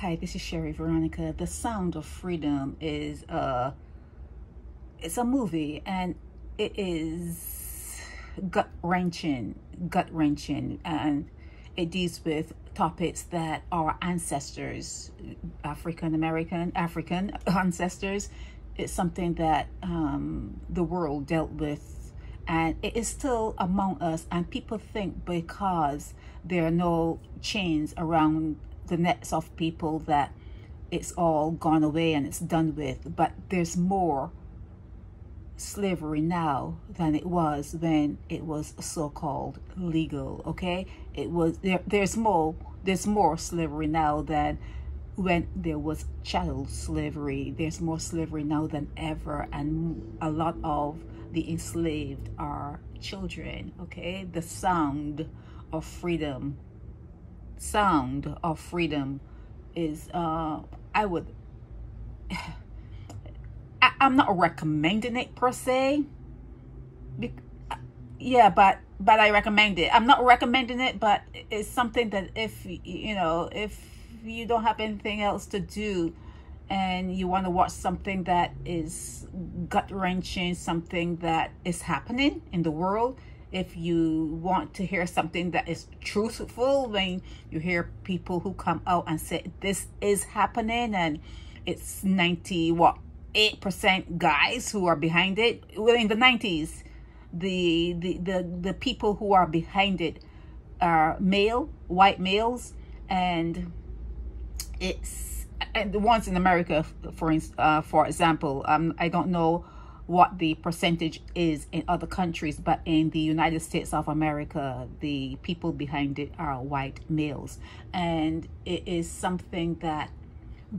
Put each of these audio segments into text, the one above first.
Hi, this is Sheri Veronica. The Sound of Freedom is uh it's a movie and it is gut wrenching, gut wrenching, and it deals with topics that our ancestors, African American, African ancestors, it's something that um, the world dealt with, and it is still among us. And people think because there are no chains around the necks of people that it's all gone away and it's done with. But there's more slavery now than it was when it was so-called legal okay? It was there there's more there's more slavery now than when there was chattel slavery. There's more slavery now than ever and a lot of the enslaved are children okay? The sound of freedom sound of freedom is uh i would I, am not recommending it per se. Be yeah, but but I recommend it. I'm not recommending it, but it's something that if you know if you don't have anything else to do and you want to watch something that is gut wrenching, something that is happening in the world, if you want to hear something that is truthful, when you hear people who come out and say this is happening and it's 90 what 8% guys who are behind it. Well, in the 90s, the, the, the, the people who are behind it are male, white males, and it's and the ones in America, for uh, for example, um, I don't know what the percentage is in other countries, but in the United States of America, the people behind it are white males, and it is something that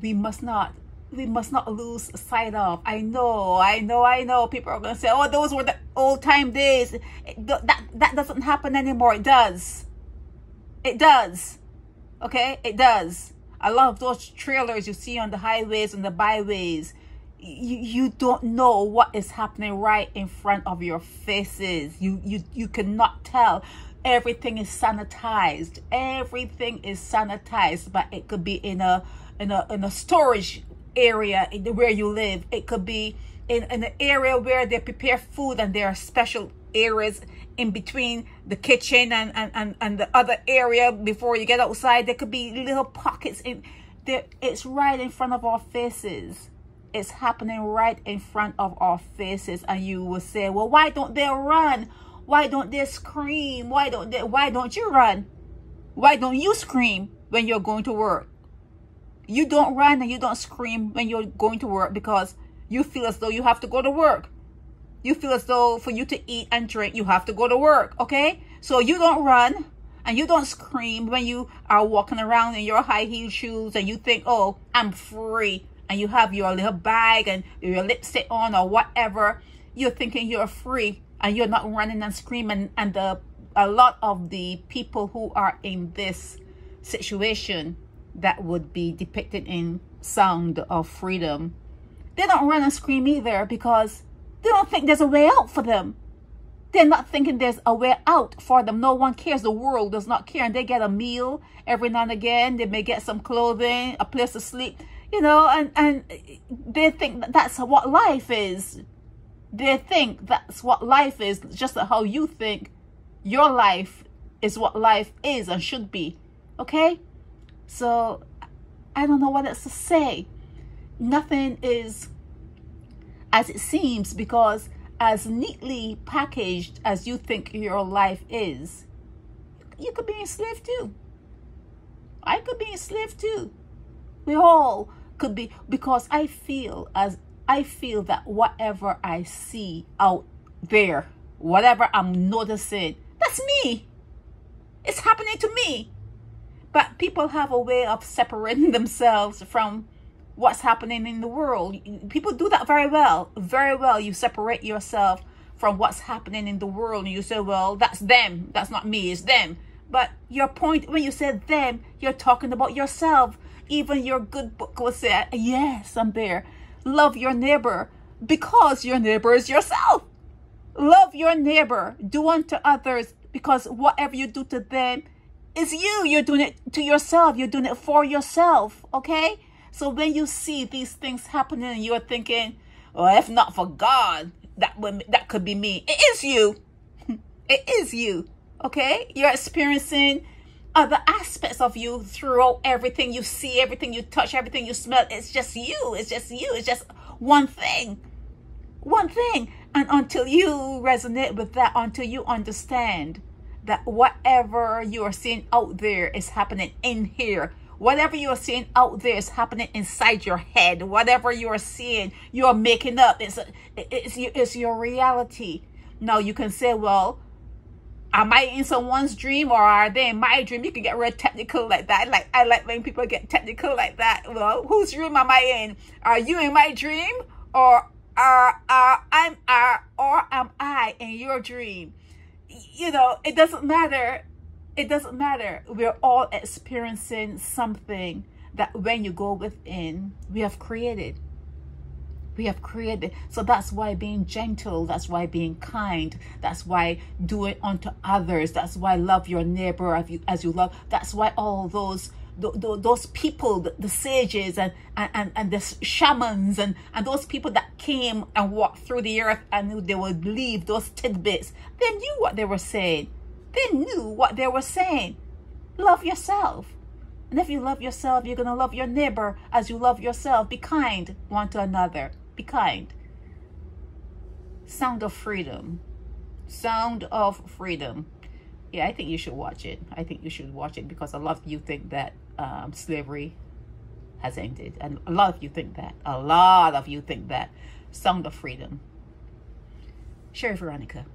we must not we must not lose sight of. I know, I know, I know. People are going to say, oh, those were the old time days. that, that doesn't happen anymore. It does. It does. Okay? It does. A lot of those trailers you see on the highways and the byways, you, you don't know what is happening right in front of your faces. You, you, you cannot tell. Everything is sanitized. Everything is sanitized, but it could be in a in a in a storage area where you live. It could be in, in an area where they prepare food and there are special areas in between the kitchen and, and, and, and the other area before you get outside. There could be little pockets in there. It's right in front of our faces. It's happening right in front of our faces. And you will say, well, why don't they run? Why don't they scream? Why don't they, why don't you run? Why don't you scream when you're going to work? You don't run and you don't scream when you're going to work because you feel as though you have to go to work. You feel as though for you to eat and drink, you have to go to work, okay? So you don't run and you don't scream when you are walking around in your high heel shoes and you think, oh, I'm free. And you have your little bag and your lipstick on or whatever. You're thinking you're free and you're not running and screaming. And the, a lot of the people who are in this situation that would be depicted in Sound of Freedom, they don't run and scream either because they don't think there's a way out for them. They're not thinking there's a way out for them. No one cares. The world does not care. And they get a meal every now and again. They may get some clothing, a place to sleep, you know, and, and they think that that's what life is. They think that's what life is, just how you think your life is what life is and should be. Okay? So I don't know what else to say. Nothing is as it seems because as neatly packaged as you think your life is, you could be enslaved too. I could be enslaved too. We all could be because I feel as I feel that whatever I see out there, whatever I'm noticing, that's me. It's happening to me. But people have a way of separating themselves from what's happening in the world. People do that very well. Very well. You separate yourself from what's happening in the world you say, well, that's them. That's not me. It's them. But your point, when you said them, you're talking about yourself. Even your good book will say, yes, I'm there. Love your neighbor because your neighbor is yourself. Love your neighbor. Do unto others because whatever you do to them, is you. You're doing it to yourself. You're doing it for yourself. Okay? So when you see these things happening, you're thinking, well, if not for God, that would that could be me. It is you. It is you. Okay? You're experiencing other aspects of you throughout everything you see, everything you touch, everything you smell. It's just you. It's just you. It's just one thing. One thing. And until you resonate with that, until you understand that whatever you are seeing out there is happening in here. Whatever you are seeing out there is happening inside your head. Whatever you are seeing, you are making up. It's, it's, it's your reality. Now you can say, well, am I in someone's dream or are they in my dream? You can get real technical like that. Like I like when people get technical like that. Well, whose dream am I in? Are you in my dream or are are I'm are or am I in your dream? You know, it doesn't matter. It doesn't matter. We're all experiencing something that when you go within, we have created we have created. So that's why being gentle, that's why being kind, that's why do it unto others, that's why love your neighbor as you, as you love. That's why all those those people, the, sages and, and, and the shamans and, and those people that came and walked through the earth and knew they would leave those tidbits, they knew what they were saying. They knew what they were saying. Love yourself. And if you love yourself, you're going to love your neighbor as you love yourself. Be kind one to another. Be kind. Sound of Freedom. Sound of Freedom. Yeah, I think you should watch it. I think you should watch it because a lot of you think that um, slavery has ended. And a lot of you think that. A lot of you think that. Sound of Freedom. Sheri Veronica.